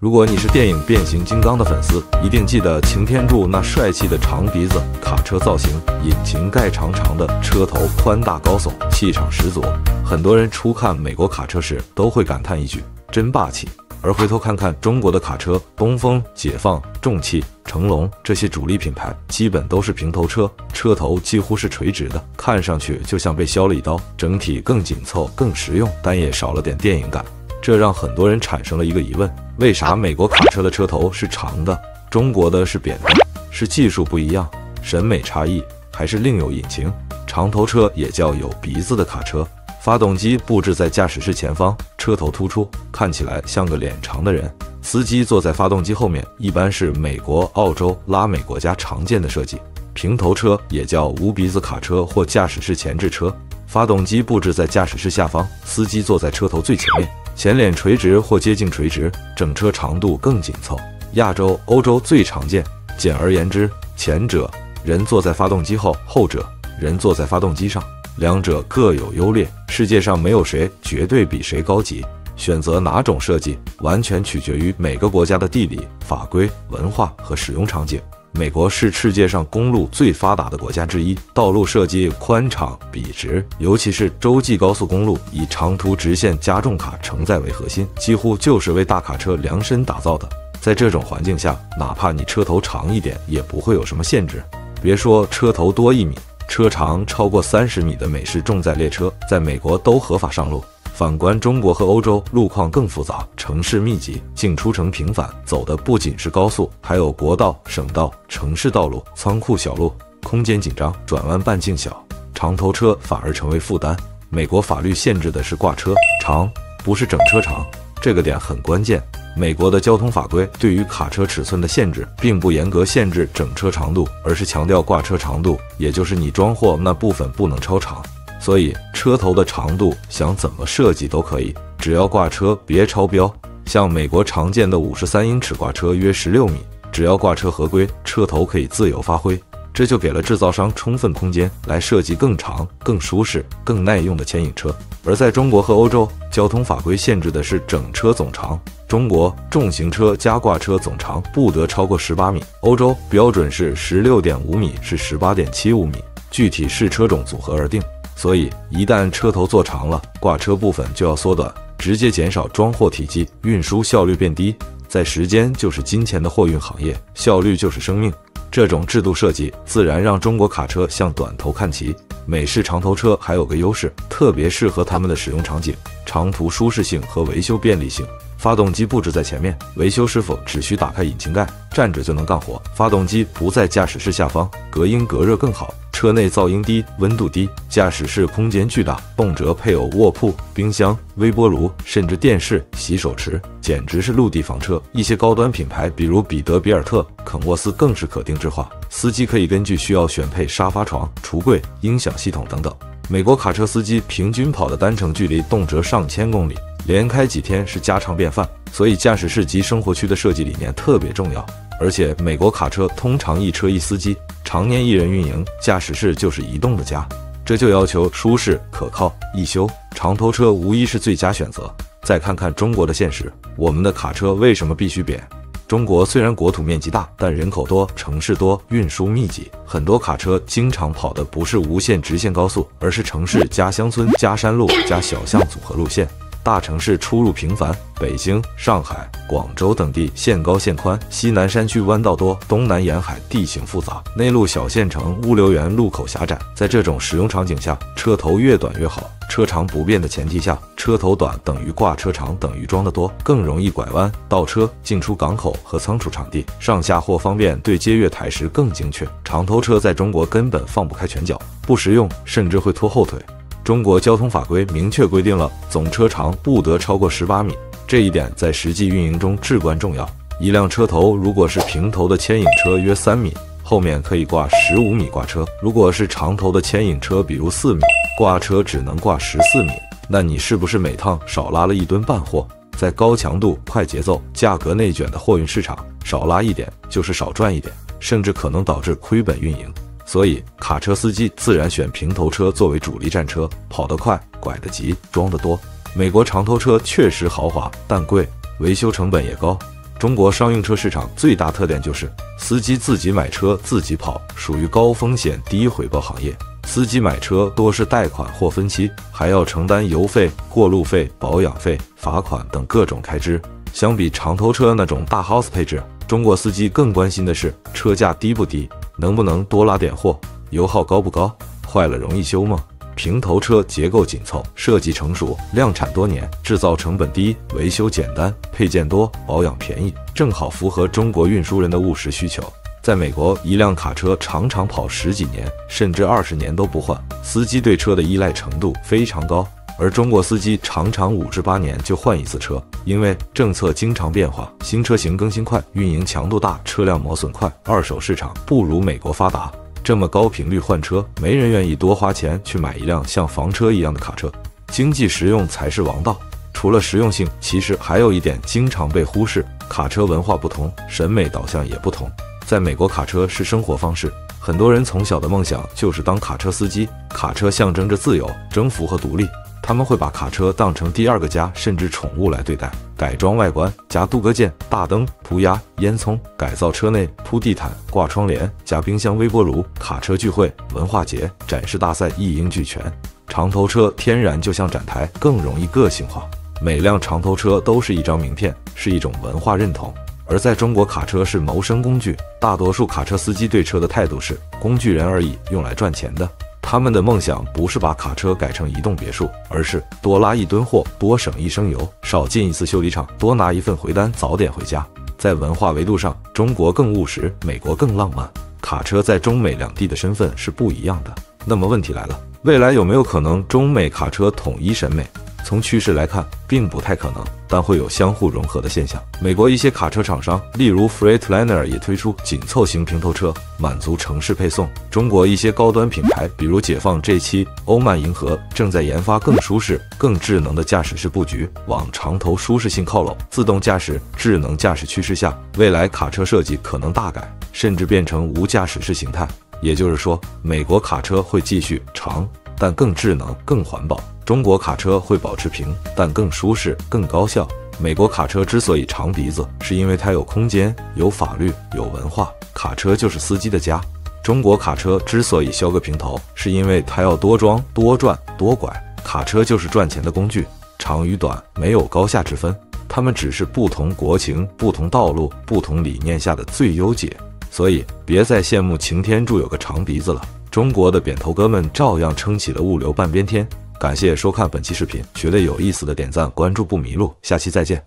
如果你是电影《变形金刚》的粉丝，一定记得擎天柱那帅气的长鼻子、卡车造型、引擎盖长长的、车头宽大高耸，气场十足。很多人初看美国卡车时都会感叹一句“真霸气”，而回头看看中国的卡车，东风、解放、重汽、成龙这些主力品牌，基本都是平头车，车头几乎是垂直的，看上去就像被削了一刀，整体更紧凑、更实用，但也少了点电影感。这让很多人产生了一个疑问：为啥美国卡车的车头是长的，中国的是扁的？是技术不一样，审美差异，还是另有隐情？长头车也叫有鼻子的卡车，发动机布置在驾驶室前方，车头突出，看起来像个脸长的人。司机坐在发动机后面，一般是美国、澳洲、拉美国家常见的设计。平头车也叫无鼻子卡车或驾驶室前置车，发动机布置在驾驶室下方，司机坐在车头最前面。前脸垂直或接近垂直，整车长度更紧凑。亚洲、欧洲最常见。简而言之，前者人坐在发动机后，后者人坐在发动机上，两者各有优劣。世界上没有谁绝对比谁高级。选择哪种设计，完全取决于每个国家的地理、法规、文化和使用场景。美国是世界上公路最发达的国家之一，道路设计宽敞笔直，尤其是洲际高速公路，以长途直线加重卡承载为核心，几乎就是为大卡车量身打造的。在这种环境下，哪怕你车头长一点，也不会有什么限制。别说车头多一米，车长超过三十米的美式重载列车，在美国都合法上路。反观中国和欧洲，路况更复杂，城市密集，进出城频繁，走的不仅是高速，还有国道、省道、城市道路、仓库小路，空间紧张，转弯半径小，长头车反而成为负担。美国法律限制的是挂车长，不是整车长，这个点很关键。美国的交通法规对于卡车尺寸的限制，并不严格限制整车长度，而是强调挂车长度，也就是你装货那部分不能超长。所以车头的长度想怎么设计都可以，只要挂车别超标。像美国常见的五十三英尺挂车约十六米，只要挂车合规，车头可以自由发挥。这就给了制造商充分空间来设计更长、更舒适、更耐用的牵引车。而在中国和欧洲，交通法规限制的是整车总长。中国重型车加挂车总长不得超过十八米，欧洲标准是十六点五米，是十八点七五米，具体视车种组合而定。所以，一旦车头做长了，挂车部分就要缩短，直接减少装货体积，运输效率变低。在时间就是金钱的货运行业，效率就是生命。这种制度设计，自然让中国卡车向短头看齐。美式长头车还有个优势，特别适合他们的使用场景：长途舒适性和维修便利性。发动机布置在前面，维修师傅只需打开引擎盖，站着就能干活。发动机不在驾驶室下方，隔音隔热更好。车内噪音低，温度低，驾驶室空间巨大，动辄配有卧铺、冰箱、微波炉，甚至电视、洗手池，简直是陆地房车。一些高端品牌，比如彼得、比尔特、肯沃斯，更是可定制化，司机可以根据需要选配沙发床、橱柜、音响系统等等。美国卡车司机平均跑的单程距离动辄上千公里，连开几天是家常便饭，所以驾驶室及生活区的设计理念特别重要。而且美国卡车通常一车一司机。常年一人运营，驾驶室就是移动的家，这就要求舒适、可靠、易修。长头车无疑是最佳选择。再看看中国的现实，我们的卡车为什么必须扁？中国虽然国土面积大，但人口多，城市多，运输密集，很多卡车经常跑的不是无限直线高速，而是城市加乡村加山路加小巷组合路线。大城市出入频繁，北京、上海、广州等地限高限宽，西南山区弯道多，东南沿海地形复杂，内陆小县城物流园路口狭窄。在这种使用场景下，车头越短越好。车长不变的前提下，车头短等于挂车长等于装的多，更容易拐弯、倒车、进出港口和仓储场地，上下货方便，对接月台时更精确。长头车在中国根本放不开拳脚，不实用，甚至会拖后腿。中国交通法规明确规定了总车长不得超过十八米，这一点在实际运营中至关重要。一辆车头如果是平头的牵引车，约三米，后面可以挂十五米挂车；如果是长头的牵引车，比如四米，挂车只能挂十四米。那你是不是每趟少拉了一吨半货？在高强度、快节奏、价格内卷的货运市场，少拉一点就是少赚一点，甚至可能导致亏本运营。所以，卡车司机自然选平头车作为主力战车，跑得快，拐得急，装得多。美国长头车确实豪华，但贵，维修成本也高。中国商用车市场最大特点就是司机自己买车自己跑，属于高风险低回报行业。司机买车多是贷款或分期，还要承担油费、过路费、保养费、罚款等各种开支。相比长头车那种大 house 配置，中国司机更关心的是车价低不低，能不能多拉点货，油耗高不高，坏了容易修吗？平头车结构紧凑，设计成熟，量产多年，制造成本低，维修简单，配件多，保养便宜，正好符合中国运输人的务实需求。在美国，一辆卡车常常跑十几年，甚至二十年都不换，司机对车的依赖程度非常高。而中国司机常常五至八年就换一次车，因为政策经常变化，新车型更新快，运营强度大，车辆磨损快，二手市场不如美国发达。这么高频率换车，没人愿意多花钱去买一辆像房车一样的卡车，经济实用才是王道。除了实用性，其实还有一点经常被忽视：卡车文化不同，审美导向也不同。在美国，卡车是生活方式，很多人从小的梦想就是当卡车司机。卡车象征着自由、征服和独立，他们会把卡车当成第二个家，甚至宠物来对待。改装外观，加镀铬件、大灯、涂鸦、烟囱，改造车内，铺地毯、挂窗帘、加冰箱、微波炉。卡车聚会、文化节、展示大赛一应俱全。长头车天然就像展台，更容易个性化。每辆长头车都是一张名片，是一种文化认同。而在中国，卡车是谋生工具，大多数卡车司机对车的态度是工具人而已，用来赚钱的。他们的梦想不是把卡车改成移动别墅，而是多拉一吨货，多省一升油，少进一次修理厂，多拿一份回单，早点回家。在文化维度上，中国更务实，美国更浪漫。卡车在中美两地的身份是不一样的。那么问题来了，未来有没有可能中美卡车统一审美？从趋势来看，并不太可能，但会有相互融合的现象。美国一些卡车厂商，例如 Freightliner，也推出紧凑型平头车，满足城市配送。中国一些高端品牌，比如解放 G7、欧曼银河，正在研发更舒适、更智能的驾驶室布局，往长头舒适性靠拢。自动驾驶、智能驾驶趋势下，未来卡车设计可能大改，甚至变成无驾驶室形态。也就是说，美国卡车会继续长，但更智能、更环保。中国卡车会保持平，但更舒适、更高效。美国卡车之所以长鼻子，是因为它有空间、有法律、有文化。卡车就是司机的家。中国卡车之所以削个平头，是因为它要多装、多转、多拐。卡车就是赚钱的工具，长与短没有高下之分，它们只是不同国情、不同道路、不同理念下的最优解。所以，别再羡慕擎天柱有个长鼻子了，中国的扁头哥们照样撑起了物流半边天。感谢收看本期视频，觉得有意思的点赞关注不迷路，下期再见。